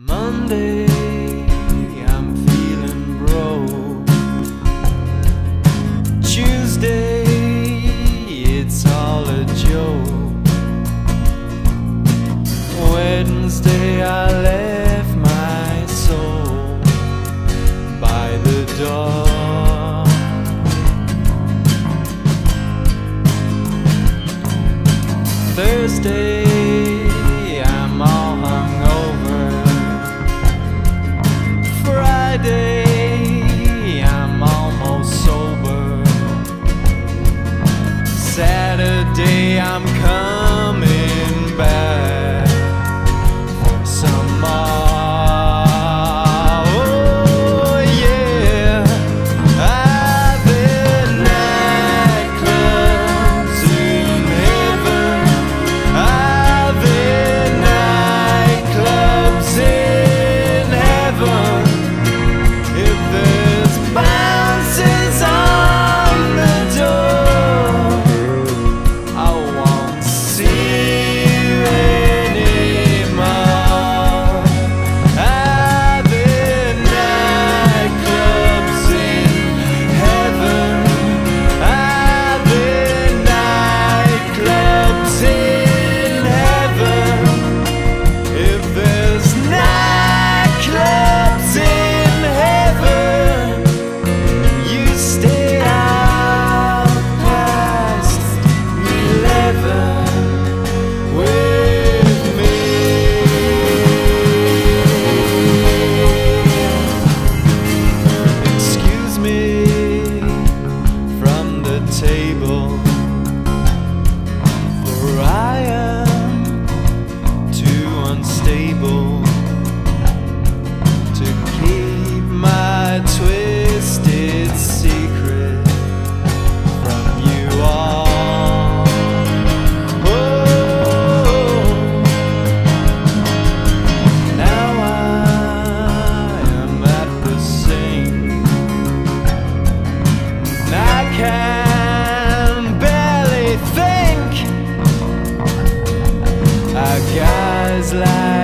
Monday, I'm feeling broke. Tuesday, it's all a joke. Wednesday, I left my soul by the door. Thursday. unstable. is